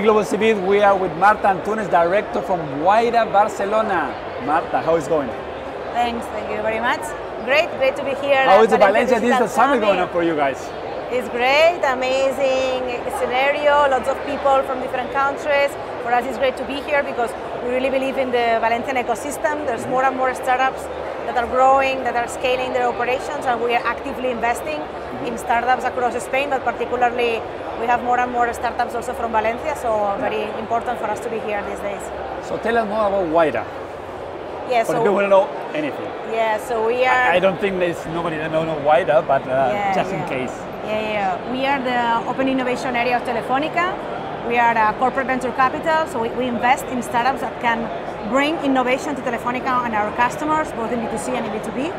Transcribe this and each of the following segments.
Hey Global CB, we are with Marta Antunez, director from Wayra Barcelona. Marta, how is it going? Thanks, thank you very much. Great, great to be here. How is the Valencia Digital Digital Summit going on for you guys? It's great, amazing scenario, lots of people from different countries. For us, it's great to be here because we really believe in the Valencian ecosystem. There's mm-hmm. more and more startups that are growing, that are scaling their operations, and we are actively investing in startups across Spain, but particularly we have more and more startups also from Valencia, so very important for us to be here these days. So tell us more about Wayra. Yeah, so, people don't know anything. yeah, so we are. I, I don't think there's nobody that don't know but uh, Yeah, just yeah. in case. Yeah, yeah. We are the open innovation area of Telefonica. We are a corporate venture capital, so we, we invest in startups that can bring innovation to Telefonica and our customers, both in B2C and in B2B.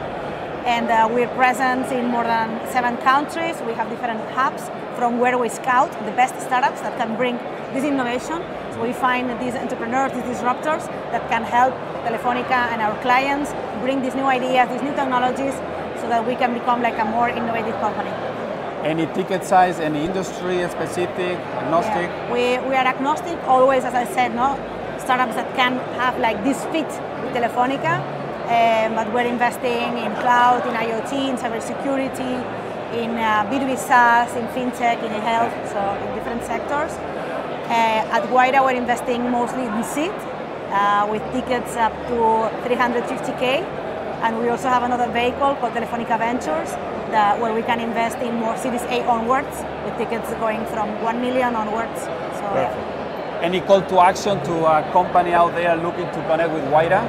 And uh, we're present in more than seven countries. We have different hubs from where we scout the best startups that can bring this innovation. So we find these entrepreneurs, these disruptors that can help Telefonica and our clients bring these new ideas, these new technologies, so that we can become like a more innovative company. Any ticket size, any industry specific, agnostic? Yeah. We, we are agnostic, always, as I said, no startups that can have like this fit with Telefonica, um, but we're investing in cloud, in IoT, in cybersecurity, in uh, B2B SaaS, in fintech, in health, so in different sectors. Uh, at Wayra, we're investing mostly in seed, uh, with tickets up to 350k, and we also have another vehicle called Telefonica Ventures, that, where we can invest in more Series A onwards, with tickets going from 1 million onwards. So, yeah. Perfect. Any call to action to a company out there looking to connect with Wayra?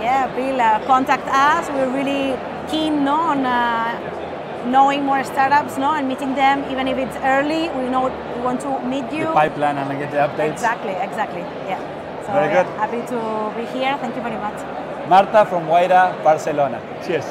Yeah, Bill, uh, contact us. We're really keen on uh, knowing more startups no, and meeting them, even if it's early. We know we want to meet you. The pipeline and get the updates. Exactly, exactly. Yeah. So Very yeah, good. happy to be here. Thank you very much. Marta from Wayra, Barcelona. Cheers.